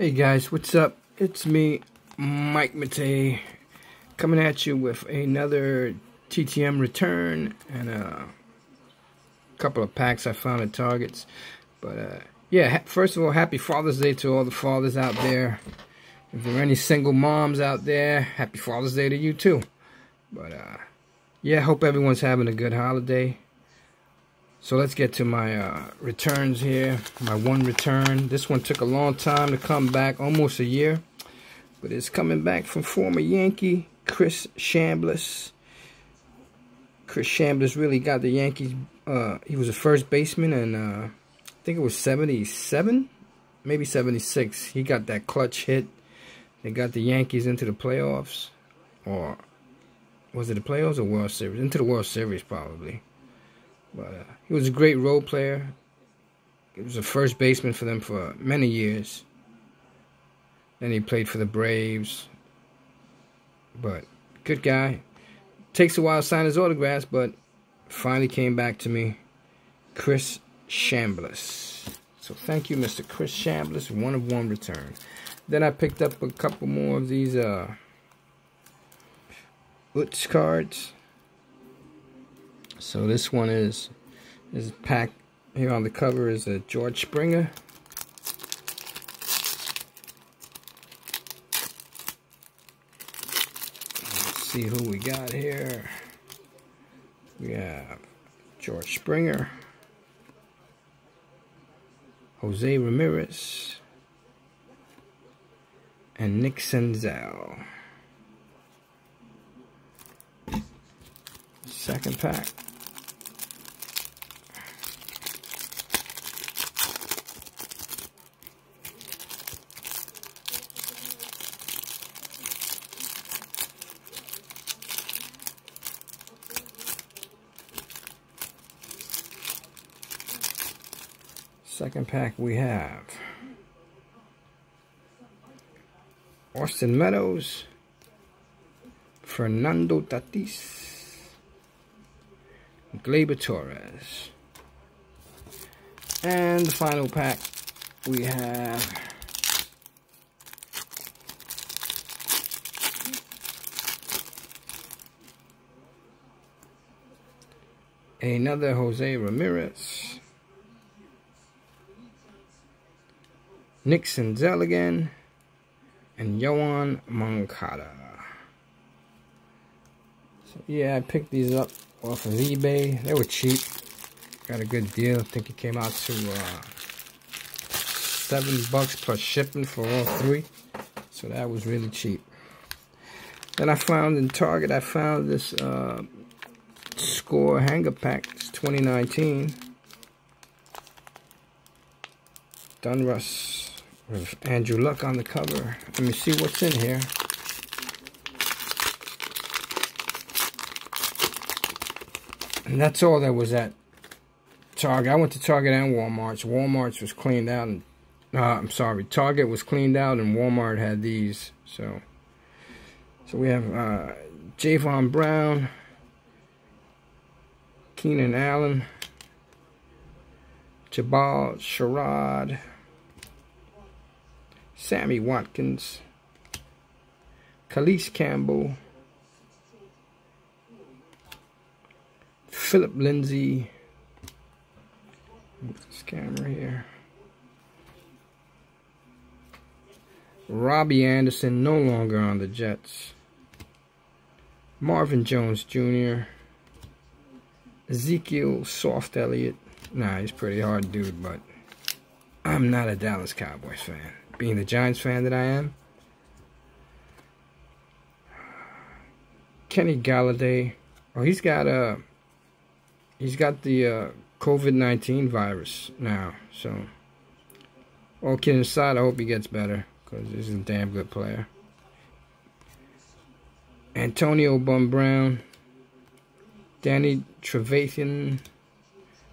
Hey guys, what's up? It's me, Mike Matei, coming at you with another TTM return and a couple of packs I found at Targets. But uh, yeah, first of all, happy Father's Day to all the fathers out there. If there are any single moms out there, happy Father's Day to you too. But uh, yeah, hope everyone's having a good holiday. So let's get to my uh, returns here. My one return. This one took a long time to come back, almost a year. But it's coming back from former Yankee Chris Chambliss. Chris Chambliss really got the Yankees. Uh, he was a first baseman, and uh, I think it was 77, maybe 76. He got that clutch hit. They got the Yankees into the playoffs. Or was it the playoffs or World Series? Into the World Series, probably. But uh, he was a great role player. He was a first baseman for them for many years. Then he played for the Braves. But good guy. Takes a while to sign his autographs, but finally came back to me. Chris Chambliss. So thank you, Mr. Chris Chambliss. One of one return. Then I picked up a couple more of these uh, Utz cards. So this one is is packed here on the cover is a George Springer. Let's see who we got here. We have George Springer, Jose Ramirez, and Nick Senzel. Second pack. Second pack we have Austin Meadows, Fernando Tatis, Gleyber Torres. And the final pack we have another Jose Ramirez. Nick Senzel and Yoan Moncada. So yeah, I picked these up off of eBay. They were cheap. Got a good deal. I think it came out to uh, seven bucks plus shipping for all three. So that was really cheap. Then I found in Target, I found this uh, Score Hanger Pack. It's 2019. Donruss Andrew Luck on the cover. Let me see what's in here. And that's all that was at Target. I went to Target and Walmart's. Walmart's was cleaned out. And, uh, I'm sorry, Target was cleaned out and Walmart had these. So, so we have uh, Javon Brown, Keenan Allen, Jabaal Sheard, Sammy Watkins, Calais Campbell, Philip Lindsay, this camera here, Robbie Anderson, no longer on the Jets, Marvin Jones Jr., Ezekiel Soft Elliott, nah, he's pretty hard dude, but I'm not a Dallas Cowboys fan being the Giants fan that I am. Kenny Golladay. Oh, he's got a. Uh, he's got the uh, COVID nineteen virus now. So, all kidding aside, I hope he gets better because he's a damn good player. Antonio Bum Brown, Danny Trevathan,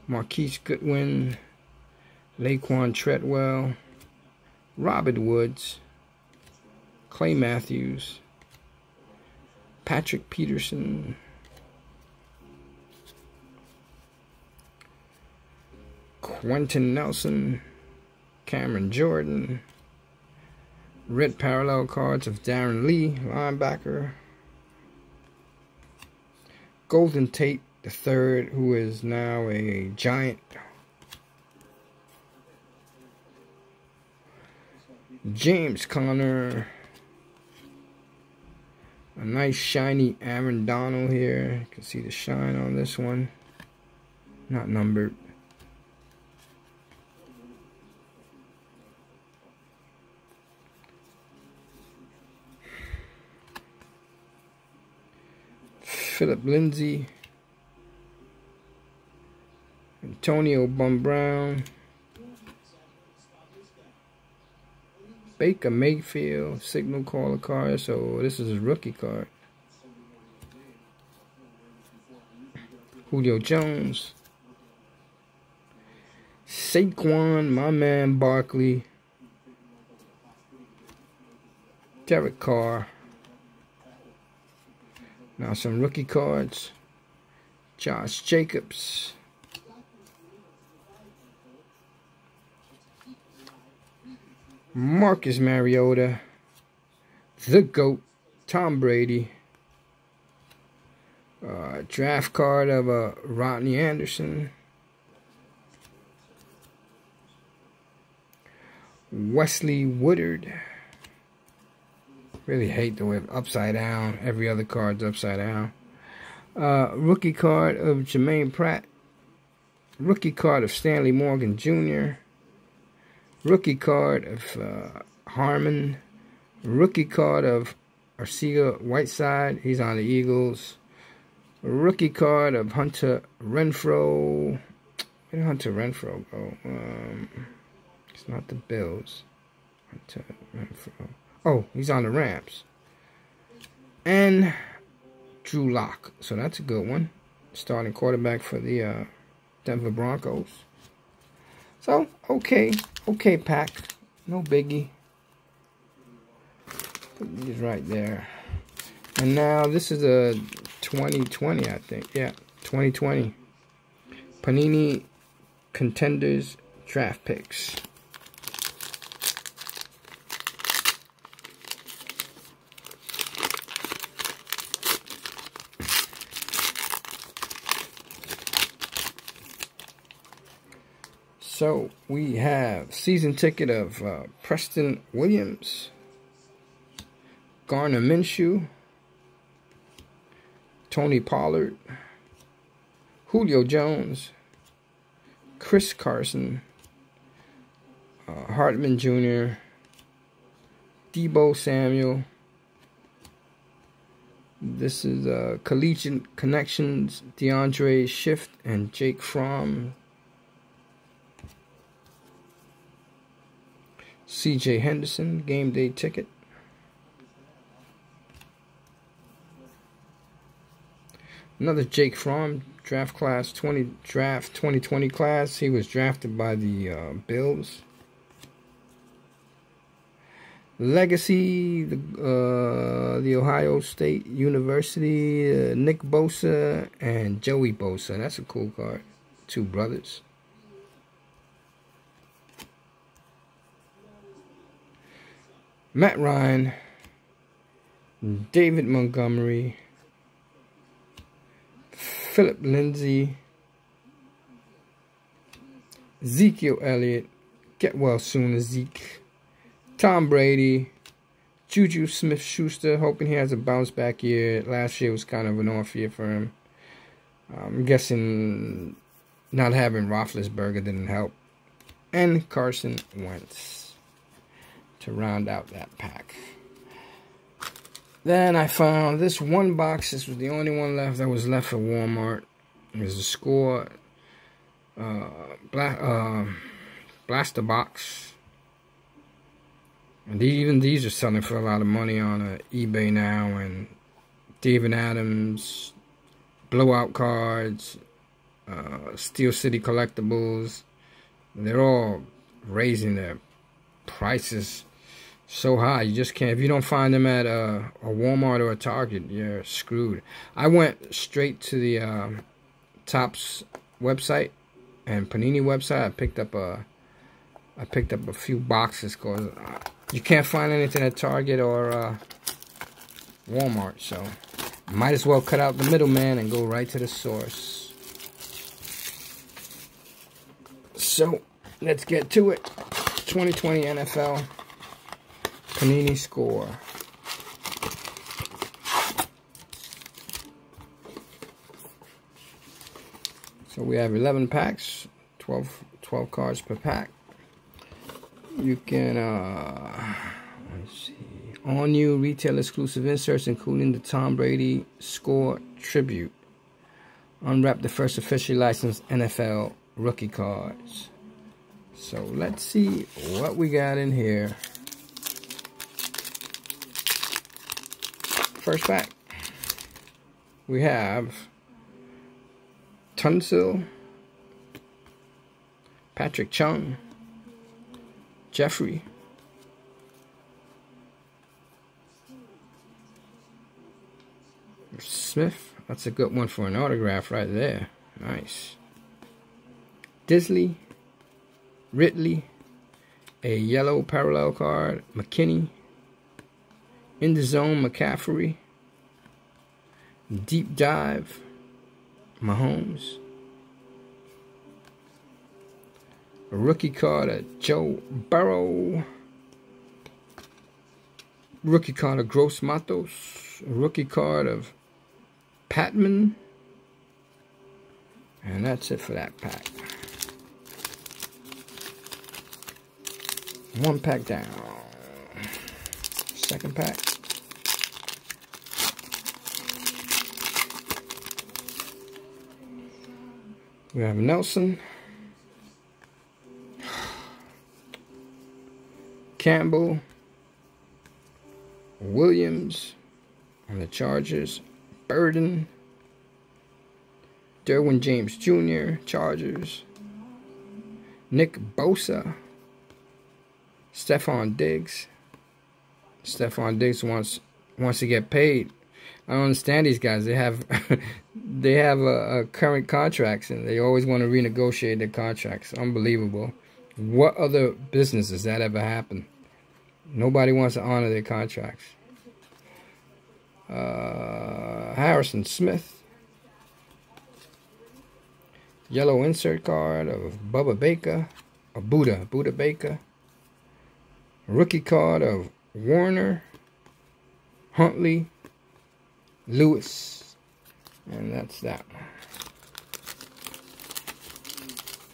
Marquise Goodwin, Laquan Treadwell. Robin Woods, Clay Matthews, Patrick Peterson, Quenton Nelson, Cameron Jordan, red parallel cards of Darron Lee, linebacker. Golden Tate the third, who is now a giant. James Conner. A nice shiny Aaron Donald here. You can see the shine on this one. Not numbered. Philip Lindsay. Antonio Bum Brown. Baker Mayfield, signal caller card. So this is a rookie card. Julio Jones. Saquon, my man Barkley. Derek Carr. Now some rookie cards. Josh Jacobs. Marcus Mariota, the GOAT, Tom Brady, uh, draft card of uh, Rodney Anderson, Wesley Woodard. Really hate the way upside down. Every other card's upside down. Uh, rookie card of Germaine Pratt. Rookie card of Stanley Morgan Jr rookie card of uh, Harmon, rookie card of Arcega Whiteside, he's on the Eagles, rookie card of Hunter Renfrow, where did Hunter Renfrow go? Um, it's not the Bills. Hunter Renfrow. Oh, he's on the Rams. And Drew Lock. So that's a good one. Starting quarterback for the uh, Denver Broncos. So, okay, okay pack. No biggie. Put these right there. And now this is a 2020, I think. Yeah, 2020. Panini Contenders Draft Picks. So we have season ticket of uh, Preston Williams, Gardner Minshew, Tony Pollard, Julio Jones, Chris Carson, uh, Hartman Jr., Deebo Samuel. This is uh, Collegiate Connections, D'Andre Swift and Jake Fromm. CJ Henderson, game day ticket. Another Jake Fromm, draft class 20 draft 2020 class. He was drafted by the uh, Bills. Legacy, the uh, the Ohio State University, uh, Nick Bosa and Joey Bosa. That's a cool card. Two brothers. Matt Ryan, David Montgomery, Philip Lindsay, Ezekiel Elliott, get well soon, Zeke, Tom Brady, Juju Smith Schuster, hoping he has a bounce back year. Last year was kind of an off year for him. I'm guessing not having Roethlisberger didn't help. And Carson Wentz to round out that pack. Then I found this one box. This was the only one left that was left for Walmart. It was a score uh, bla uh, blaster box. And even these are selling for a lot of money on uh, eBay now. And David Adams, blowout cards, uh, Steel City collectibles. They're all raising their prices so high. You just can't. If you don't find them at a, a Walmart or a Target, you're screwed. I went straight to the uh, Topps website and Panini website. I picked up a I picked up a few boxes because You can't find anything at Target or uh, Walmart, so might as well cut out the middleman and go right to the source. So, let's get to it. 2020 NFL Panini score. So we have 11 packs, 12, 12 cards per pack. You can, uh, let's see, all new retail exclusive inserts, including the Tom Brady score tribute. Unwrap the first officially licensed NFL rookie cards. So let's see what we got in here. First pack, we have Tunsil, Patrick Chung, Jeffrey, Smith. That's a good one for an autograph right there. Nice. Disley, Ridley, a yellow parallel card, McKinney, in the zone, McCaffrey, deep dive, Mahomes. A rookie card of Joe Burrow. Rookie card of Gross Matos. A rookie card of Patman. And that's it for that pack. One pack down. Second pack. We have Nelson. Campbell. Williams on the Chargers. Burden. Derwin James Jr., Chargers. Nick Bosa. Stefon Diggs. Stefon Diggs wants wants to get paid. I don't understand these guys. They have they have a, current contracts and they always want to renegotiate their contracts. Unbelievable. What other business does that ever happen? Nobody wants to honor their contracts. Uh, Harrison Smith. Yellow insert card of Bubba Baker. Or Buddha. Buddha Baker. Rookie card of Warner. Huntley. Lewis. And that's that.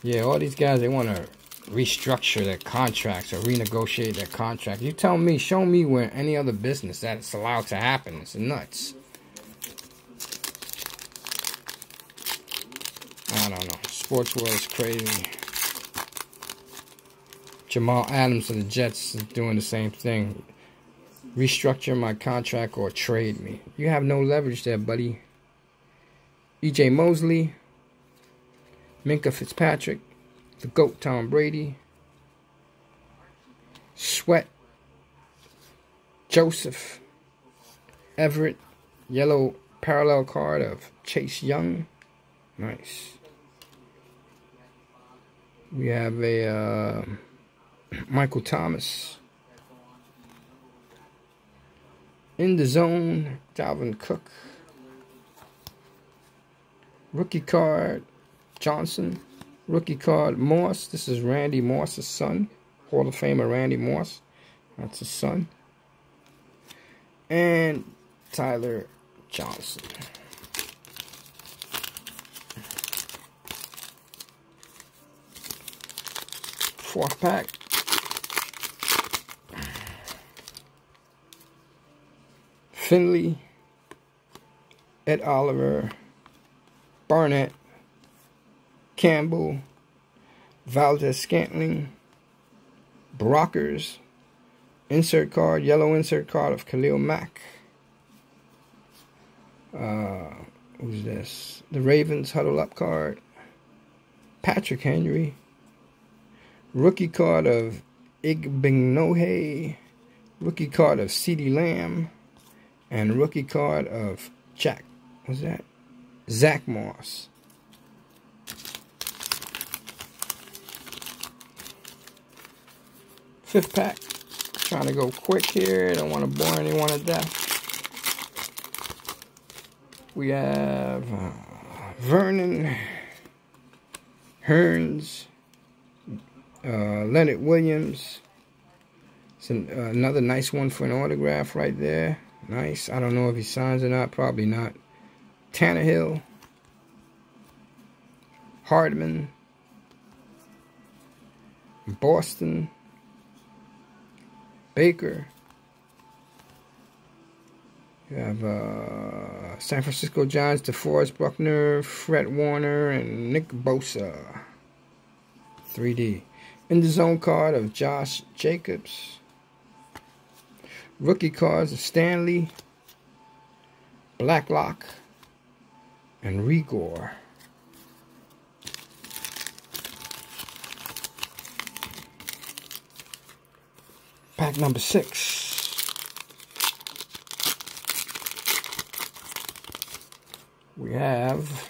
Yeah, all these guys, they want to restructure their contracts or renegotiate their contract. You tell me, show me where any other business that's allowed to happen. It's nuts. I don't know. Sports world is crazy. Jamal Adams of the Jets is doing the same thing. Restructure my contract or trade me. You have no leverage there, buddy. EJ Mosley. Minkah Fitzpatrick the GOAT Tom Brady, Sweat, Joseph, Everett, yellow parallel card of Chase Young. Nice. We have a uh, Michael Thomas. In the zone, Dalvin Cook. Rookie card, Johnson. Rookie card, Moss. This is Randy Moss's son. Hall of Famer Randy Moss. That's his son. And Tyler Johnson. Fourth pack. Finley, Ed Oliver, Barnett, Campbell, Valdes Scantling, Brockers, insert card, yellow insert card of Khalil Mack. Uh, who's this? The Ravens huddle up card. Patrick Henry. Rookie card of Igbinoghene. Rookie card of CeeDee Lamb. And rookie card of Jack. What's that? Zach Moss. Fifth pack. Trying to go quick here. Don't want to bore anyone to death. We have uh, Vernon, Hearns, uh, Leonard Williams. It's an, uh, another nice one for an autograph right there. Nice. I don't know if he signs or not. Probably not. Tannehill. Hardman. Boston. Baker. You have uh, San Francisco Giants, DeForest Buckner, Fred Warner, and Nick Bosa. 3D. In the zone card of Josh Jacobs. Rookie cards of Stanley, Blacklock, and Rigor. Pack number six. We have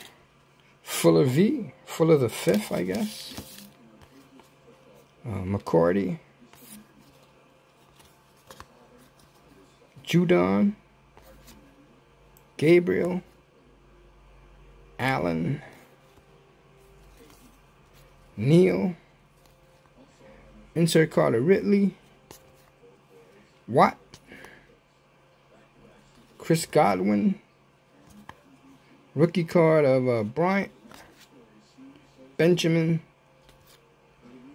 Fuller V, Fuller the fifth, I guess. Uh, McCourty. Judon. Gabriel. Allen. Neal. Insert Carter Ridley. Watt, Chris Godwin, rookie card of uh, Bryant, Benjamin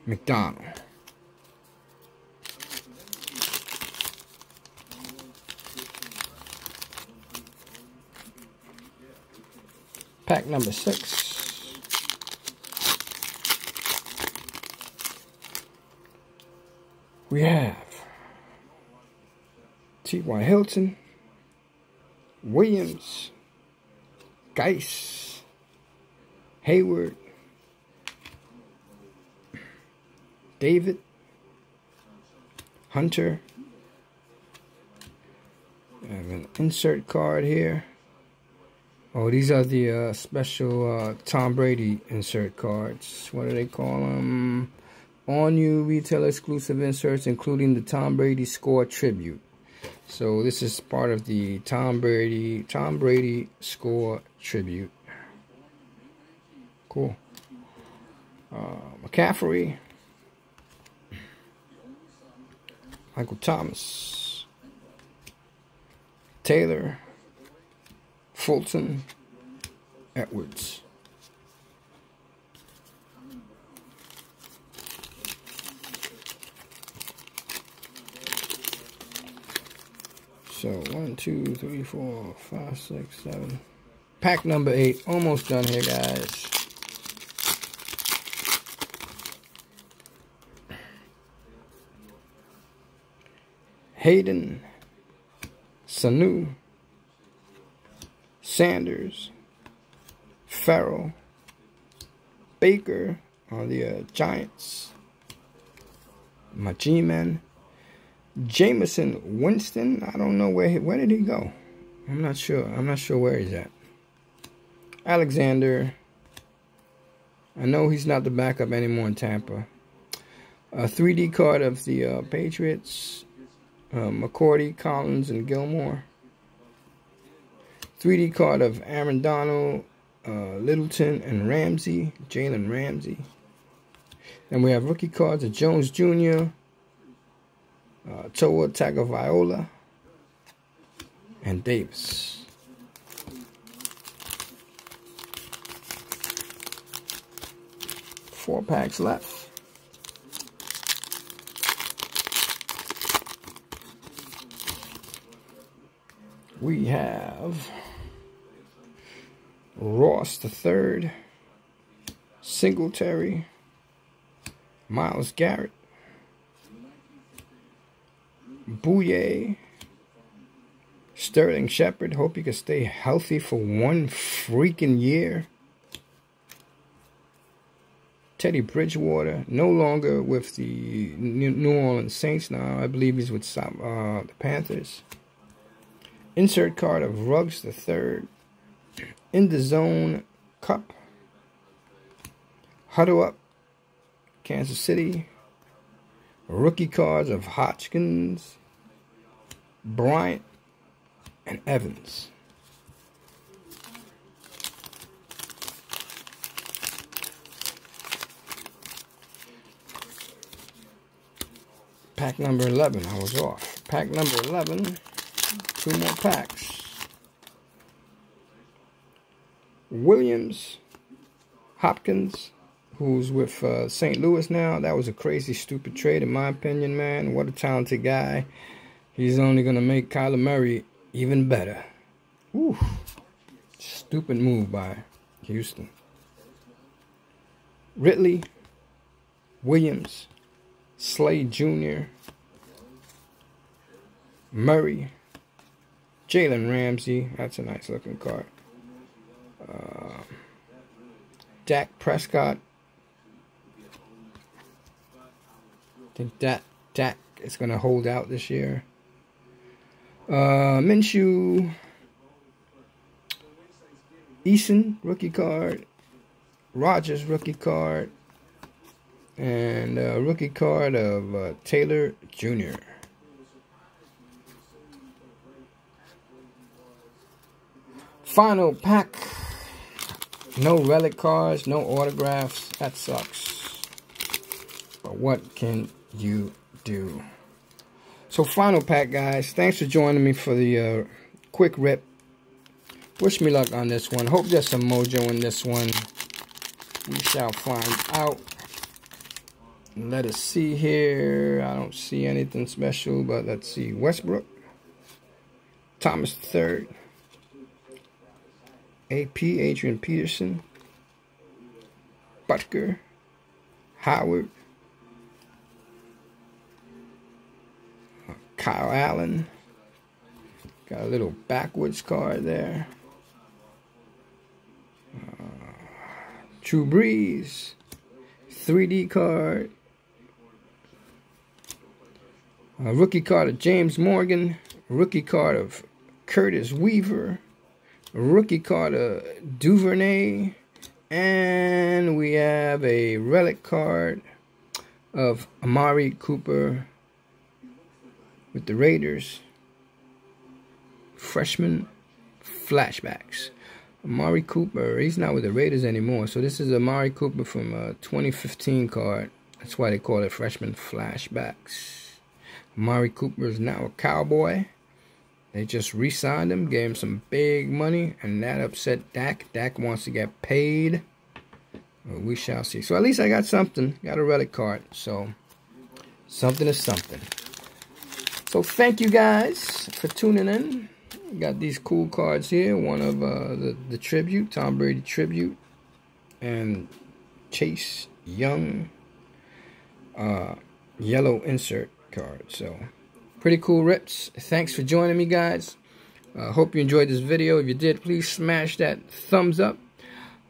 McDonald. Pack number six. We have T.Y. Hilton, Williams, Geis, Hayward, David, Hunter. I have an insert card here. Oh, these are the uh, special uh, Tom Brady insert cards. What do they call them? On you retail exclusive inserts, including the Tom Brady score tribute. So this is part of the Tom Brady Tom Brady score tribute. Cool. Uh, McCaffrey, Michael Thomas, Taylor, Fulton, Edwards. So one, two, three, four, five, six, seven. Pack number eight. Almost done here, guys. Hayden, Sanu, Sanders, Farrell, Baker on the uh, Giants, my G-Men, Jameis Winston. I don't know where he, where did he go. I'm not sure. I'm not sure where he's at. Alexander. I know he's not the backup anymore in Tampa. A 3D card of the uh, Patriots. Uh, McCourty, Collins, and Gilmore. 3D card of Aaron Donald, uh, Littleton, and Ramsey. Jalen Ramsey. And we have rookie cards of Jones Jr., uh, Tua Tagovailoa, and Davis. Four packs left. We have Ross the third, Singletary, Myles Garrett, Bouye. Sterling Shepard. Hope you can stay healthy for one freaking year. Teddy Bridgewater, no longer with the New Orleans Saints now. I believe he's with uh, the Panthers. Insert card of Ruggs the third. In the zone cup. Huddle up. Kansas City. Rookie cards of Hodgins, Bryant, and Evans. Pack number 11, I was off. Pack number 11, two more packs. Williams, Hopkins, who's with uh, St. Louis now. That was a crazy, stupid trade, in my opinion, man. What a talented guy. He's only going to make Kyler Murray even better. Whew. Stupid move by Houston. Ridley, Williams, Slade Jr., Murray, Jalen Ramsey. That's a nice looking card. Uh, Dak Prescott. I think that Dak is going to hold out this year. Uh, Minshew. Eason, rookie card. Rogers, rookie card. And a rookie card of uh, Taylor Jr. Final pack. No relic cards, no autographs. That sucks. But what can you do? So final pack, guys. Thanks for joining me for the uh, quick rip. Wish me luck on this one. Hope there's some mojo in this one. We shall find out. Let us see here. I don't see anything special, but let's see. Westbrook. Thomas third. AP, Adrian Peterson. Butker. Howard. Kyle Allen. Got a little backwards card there. Uh, Drew Brees. 3D card. A rookie card of James Morgan. Rookie card of Curtis Weaver. Rookie card of uh, Duvernay. And we have a relic card of Amari Cooper with the Raiders. Freshman flashbacks. Amari Cooper, he's not with the Raiders anymore. So this is Amari Cooper from uh, a 2015 card. That's why they call it freshman flashbacks. Amari Cooper is now a Cowboy. They just re-signed him, gave him some big money, and that upset Dak. Dak wants to get paid. Well, we shall see. So at least I got something. Got a relic card. So something is something. So thank you guys for tuning in. Got these cool cards here. One of uh, the, the tribute, Tom Brady tribute. And Chase Young uh, yellow insert card. So, pretty cool rips. Thanks for joining me, guys. I uh, hope you enjoyed this video. If you did, please smash that thumbs up.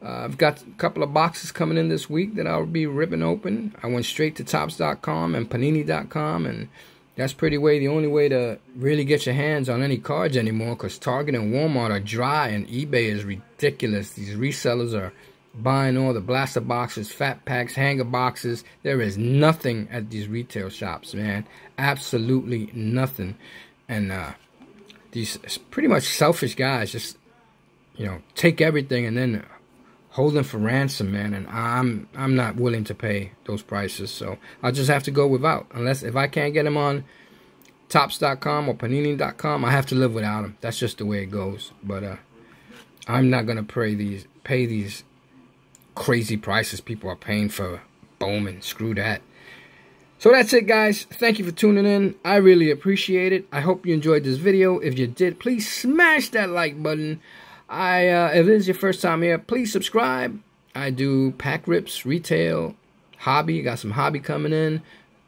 Uh, I've got a couple of boxes coming in this week that I'll be ripping open. I went straight to Topps.com and Panini.com, and that's pretty way the only way to really get your hands on any cards anymore because Target and Walmart are dry and eBay is ridiculous. These resellers are buying all the blaster boxes, fat packs, hanger boxes. There is nothing at these retail shops, man. Absolutely nothing. And uh, these pretty much selfish guys just, you know, take everything and then hold them for ransom, man. And I'm I'm not willing to pay those prices, so I'll just have to go without. Unless if I can't get them on Topps.com or Panini.com, I have to live without them. That's just the way it goes. But uh, I'm not gonna pay these pay these crazy prices people are paying for Bowman. Screw that. So that's it, guys. Thank you for tuning in. I really appreciate it. I hope you enjoyed this video. If you did, please smash that like button. I, uh, if this is your first time here, please subscribe. I do pack rips, retail, hobby. Got some hobby coming in.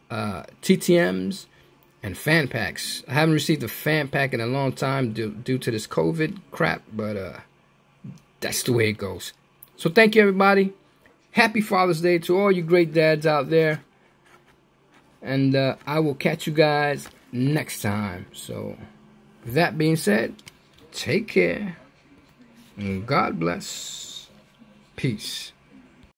Uh, TTMs and fan packs. I haven't received a fan pack in a long time due, due to this COVID crap, but uh, that's the way it goes. So thank you, everybody. Happy Father's Day to all you great dads out there. And uh, I will catch you guys next time. So, with that being said, take care. And God bless. Peace.